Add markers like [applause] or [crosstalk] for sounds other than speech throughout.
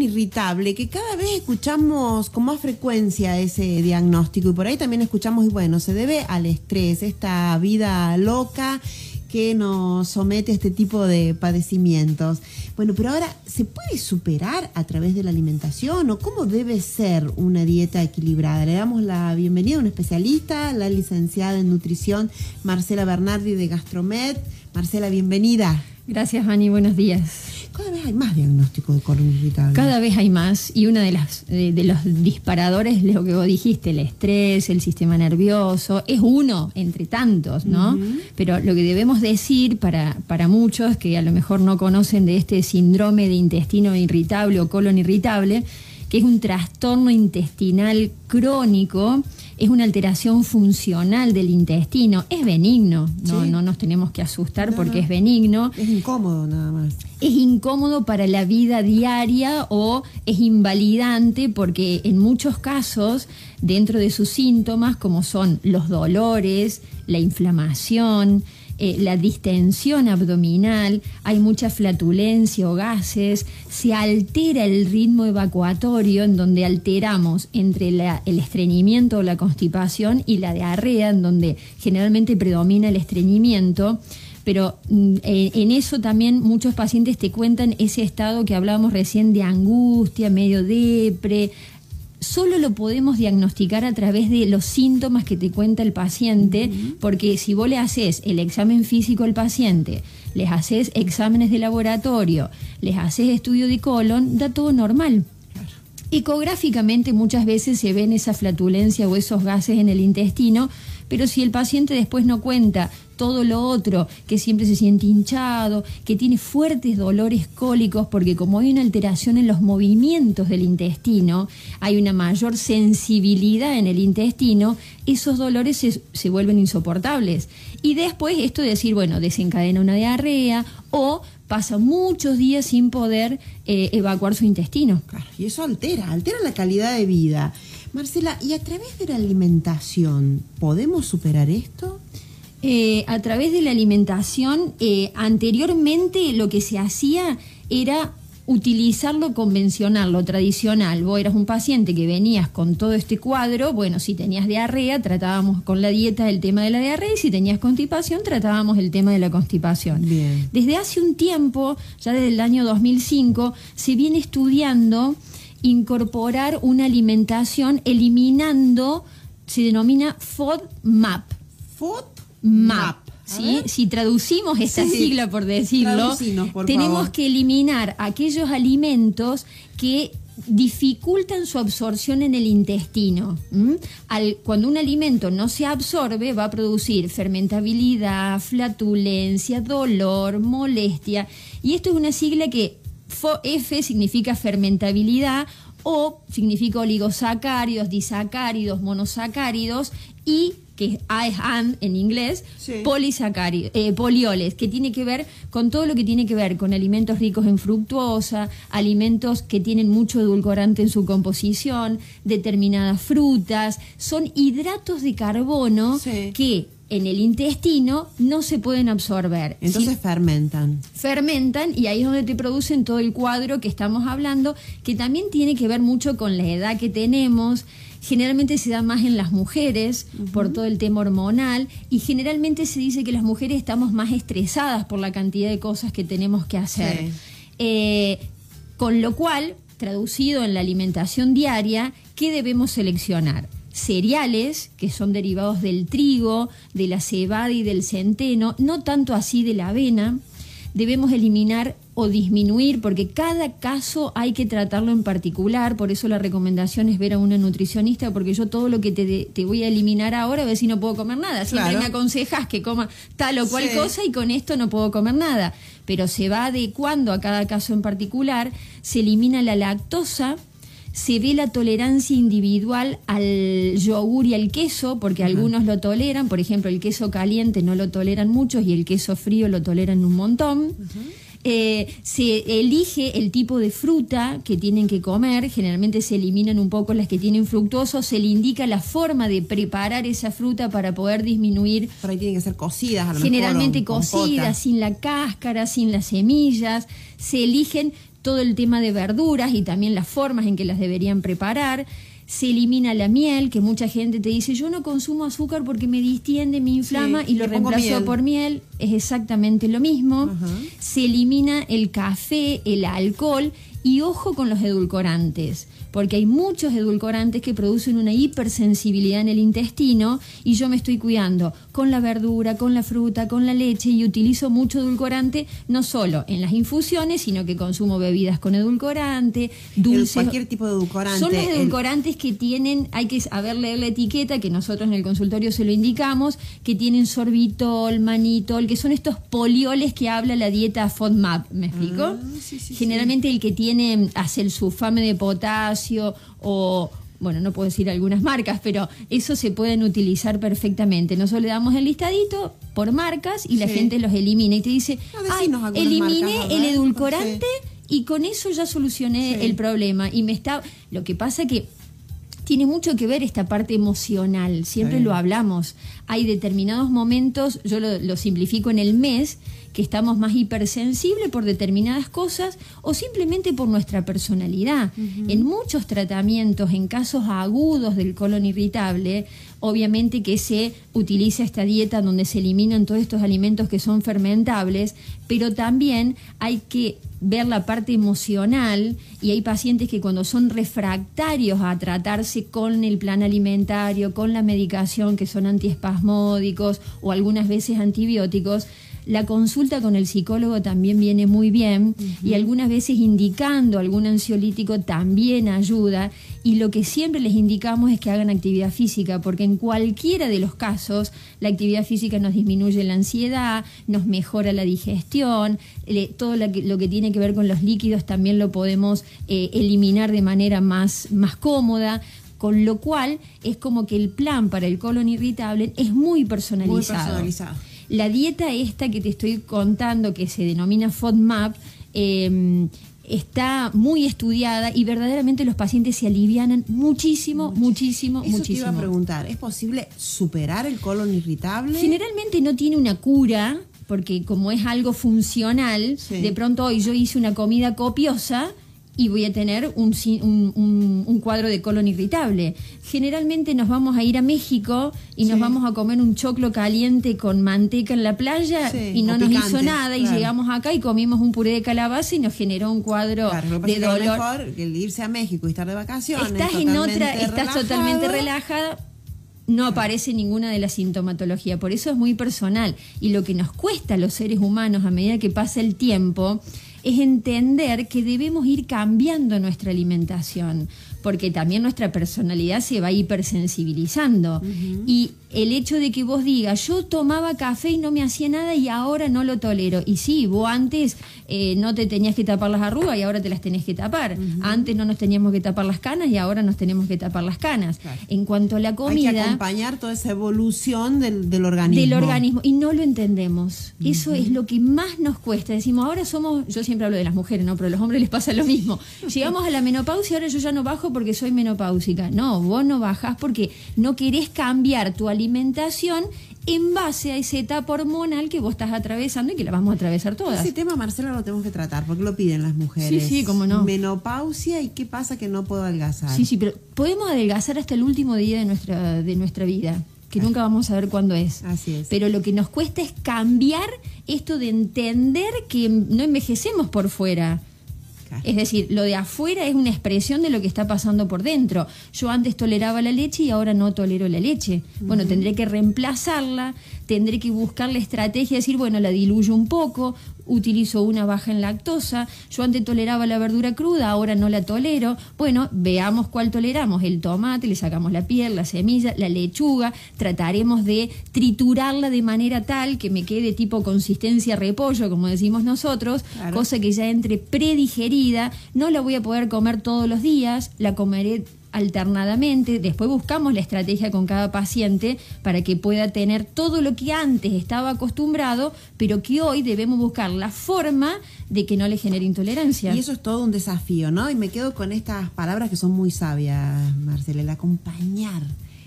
irritable, que cada vez escuchamos con más frecuencia ese diagnóstico y por ahí también escuchamos, y bueno, se debe al estrés, esta vida loca que nos somete a este tipo de padecimientos. Bueno, pero ahora, ¿se puede superar a través de la alimentación o cómo debe ser una dieta equilibrada? Le damos la bienvenida a un especialista, la licenciada en nutrición Marcela Bernardi de Gastromed. Marcela, bienvenida. Gracias, Ani. Buenos días. Cada vez hay más diagnósticos de colon irritable. Cada vez hay más y uno de, las, de, los disparadores, lo que vos dijiste, el estrés, el sistema nervioso, es uno entre tantos, ¿no? Pero lo que debemos decir para, para muchos que a lo mejor no conocen de este síndrome de intestino irritable o colon irritable, que es un trastorno intestinal crónico, es una alteración funcional del intestino, es benigno, no, no nos tenemos que asustar porque es benigno. Es incómodo nada más. Es incómodo para la vida diaria o es invalidante porque en muchos casos, dentro de sus síntomas, como son los dolores, la inflamación, eh, la distensión abdominal, hay mucha flatulencia o gases, se altera el ritmo evacuatorio en donde alteramos entre el estreñimiento o la constipación y la diarrea en donde generalmente predomina el estreñimiento. Pero mm, eh, en eso también muchos pacientes te cuentan ese estado que hablábamos recién de angustia, medio depre, solo lo podemos diagnosticar a través de los síntomas que te cuenta el paciente, porque si vos le haces el examen físico al paciente, les haces exámenes de laboratorio, les haces estudio de colon, da todo normal. Ecográficamente muchas veces se ven esa flatulencia o esos gases en el intestino, pero si el paciente después no cuenta todo lo otro, que siempre se siente hinchado, que tiene fuertes dolores cólicos, porque como hay una alteración en los movimientos del intestino, hay una mayor sensibilidad en el intestino, esos dolores se, vuelven insoportables. Y después esto de decir, bueno, desencadena una diarrea o pasa muchos días sin poder eh, evacuar su intestino. Claro, y eso altera, altera la calidad de vida. Marcela, ¿y a través de la alimentación podemos superar esto? Eh, a través de la alimentación, eh, anteriormente lo que se hacía era utilizar lo convencional, lo tradicional. Vos eras un paciente que venías con todo este cuadro, bueno, si tenías diarrea, tratábamos con la dieta el tema de la diarrea y si tenías constipación, tratábamos el tema de la constipación. Desde hace un tiempo, ya desde el año 2005, se viene estudiando incorporar una alimentación eliminando, se denomina FODMAP. FODMAP. ¿Sí? Si traducimos esta sigla, por decirlo, tenemos que eliminar aquellos alimentos que dificultan su absorción en el intestino. Al, cuando un alimento no se absorbe, va a producir fermentabilidad, flatulencia, dolor, molestia. Y esto es una sigla que F significa fermentabilidad, O significa oligosacáridos, disacáridos, monosacáridos y que es AND en inglés, polisacáridos, eh, polioles, que tiene que ver con todo lo que tiene que ver con alimentos ricos en fructuosa, alimentos que tienen mucho edulcorante en su composición, determinadas frutas, son hidratos de carbono que en el intestino no se pueden absorber. Entonces fermentan. Fermentan y ahí es donde te producen todo el cuadro que estamos hablando, que también tiene que ver mucho con la edad que tenemos. Generalmente se da más en las mujeres por todo el tema hormonal y generalmente se dice que las mujeres estamos más estresadas por la cantidad de cosas que tenemos que hacer. Eh, con lo cual, traducido en la alimentación diaria, ¿qué debemos seleccionar? cereales, que son derivados del trigo, de la cebada y del centeno, no tanto así de la avena, debemos eliminar o disminuir, porque cada caso hay que tratarlo en particular, por eso la recomendación es ver a una nutricionista, porque yo todo lo que te, voy a eliminar ahora, a ver si no puedo comer nada. Siempre me aconsejas que coma tal o cual cosa y con esto no puedo comer nada. Pero se va adecuando a cada caso en particular, se elimina la lactosa, se ve la tolerancia individual al yogur y al queso, porque algunos lo toleran, por ejemplo, el queso caliente no lo toleran muchos y el queso frío lo toleran un montón. Eh, se elige el tipo de fruta que tienen que comer, generalmente se eliminan un poco las que tienen fructuoso, se le indica la forma de preparar esa fruta para poder disminuir. Por ahí tienen que ser cocidas, Generalmente cocidas, sin la cáscara, sin las semillas, se eligen todo el tema de verduras y también las formas en que las deberían preparar. Se elimina la miel, que mucha gente te dice, yo no consumo azúcar porque me distiende, me inflama y lo reemplazo por miel, es exactamente lo mismo. Se elimina el café, el alcohol y ojo con los edulcorantes porque hay muchos edulcorantes que producen una hipersensibilidad en el intestino y yo me estoy cuidando con la verdura, con la fruta, con la leche y utilizo mucho edulcorante no solo en las infusiones, sino que consumo bebidas con edulcorante, dulces. Cualquier tipo de edulcorante. Son los edulcorantes que tienen, hay que saber leer la etiqueta, que nosotros en el consultorio se lo indicamos, que tienen sorbitol, manitol, que son estos polioles que habla la dieta FODMAP, ¿me explico? Ah, Generalmente el que tiene hace el sulfame de potasio, o bueno, no puedo decir algunas marcas, pero eso se pueden utilizar perfectamente. Nosotros le damos el listadito por marcas y la gente los elimina y te dice, eliminé el edulcorante y con eso ya solucioné el problema. Y me está, lo que pasa que tiene mucho que ver esta parte emocional, siempre lo hablamos. Hay determinados momentos, yo lo, simplifico en el mes, que estamos más hipersensibles por determinadas cosas o simplemente por nuestra personalidad. En muchos tratamientos, en casos agudos del colon irritable, obviamente que se utiliza esta dieta donde se eliminan todos estos alimentos que son fermentables, pero también hay que ver la parte emocional y hay pacientes que cuando son refractarios a tratarse con el plan alimentario, con la medicación que son antiespasmódicos o algunas veces antibióticos, la consulta con el psicólogo también viene muy bien y algunas veces indicando algún ansiolítico también ayuda y lo que siempre les indicamos es que hagan actividad física porque en cualquiera de los casos la actividad física nos disminuye la ansiedad, nos mejora la digestión, todo lo que, tiene que ver con los líquidos también lo podemos eh, eliminar de manera más, más cómoda con lo cual es como que el plan para el colon irritable es muy personalizado. Muy personalizado. La dieta esta que te estoy contando, que se denomina FODMAP, em, está muy estudiada y verdaderamente los pacientes se alivianan muchísimo, muchísimo, muchísimo. Te iba a preguntar, ¿es posible superar el colon irritable? Generalmente no tiene una cura, porque como es algo funcional, de pronto hoy yo hice una comida copiosa, y voy a tener un, un, cuadro de colon irritable. Generalmente nos vamos a ir a México y nos vamos a comer un choclo caliente con manteca en la playa y no nos hizo nada y llegamos acá y comimos un puré de calabaza y nos generó un cuadro de dolor. mejor el irse a México y estar de vacaciones. Estás en otra, estás totalmente relajada no aparece ninguna de la sintomatología. Por eso es muy personal. Y lo que nos cuesta a los seres humanos a medida que pasa el tiempo es entender que debemos ir cambiando nuestra alimentación, porque también nuestra personalidad se va hipersensibilizando. Y el hecho de que vos digas, yo tomaba café y no me hacía nada y ahora no lo tolero. Y sí, vos antes eh, no te tenías que tapar las arrugas y ahora te las tenés que tapar. Antes no nos teníamos que tapar las canas y ahora nos tenemos que tapar las canas. En cuanto a la comida... Hay que acompañar toda esa evolución del, del organismo. Del organismo. Y no lo entendemos. Eso es lo que más nos cuesta. Decimos, ahora somos, yo siempre hablo de las mujeres, ¿no? Pero a los hombres les pasa lo mismo. [laughs] Llegamos a la menopausia y ahora yo ya no bajo porque soy menopáusica. No, vos no bajás porque no querés cambiar tu alimentación en base a esa etapa hormonal que vos estás atravesando y que la vamos a atravesar todas. Ese tema, Marcela, lo tenemos que tratar porque lo piden las mujeres. Sí, sí, cómo no. Menopausia y qué pasa que no puedo adelgazar. Sí, sí, pero podemos adelgazar hasta el último día de nuestra, de nuestra vida que nunca vamos a ver cuándo es. Así es. Pero lo que nos cuesta es cambiar esto de entender que no envejecemos por fuera. Es decir, lo de afuera es una expresión de lo que está pasando por dentro. Yo antes toleraba la leche y ahora no tolero la leche. Bueno, tendré que reemplazarla, tendré que buscar la estrategia de decir, bueno, la diluyo un poco, utilizo una baja en lactosa, yo antes toleraba la verdura cruda, ahora no la tolero. Bueno, veamos cuál toleramos. El tomate, le sacamos la piel, la semilla, la lechuga, trataremos de triturarla de manera tal que me quede tipo consistencia repollo, como decimos nosotros, cosa que ya entre predigerida, no la voy a poder comer todos los días, la comeré alternadamente, después buscamos la estrategia con cada paciente para que pueda tener todo lo que antes estaba acostumbrado, pero que hoy debemos buscar la forma de que no le genere intolerancia. Y eso es todo un desafío, ¿no? Y me quedo con estas palabras que son muy sabias, Marcela, el acompañar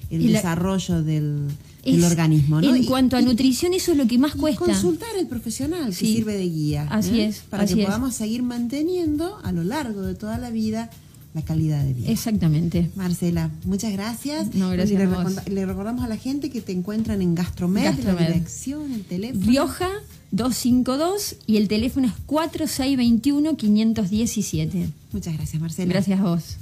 el la- desarrollo del, Es- organismo. ¿no? En Y- cuanto a nutrición, eso es lo que más cuesta. Consultar al profesional Sí. que sirve de guía. Así ¿eh? es, Para así que es. podamos seguir manteniendo a lo largo de toda la vida la calidad de vida. Exactamente. Marcela, muchas gracias. No, gracias le, a vos. recorda- le recordamos a la gente que te encuentran en Gastromed, Gastromed. la dirección, el teléfono. Rioja 252 y el teléfono es 4621-517. Muchas gracias, Marcela. Gracias a vos.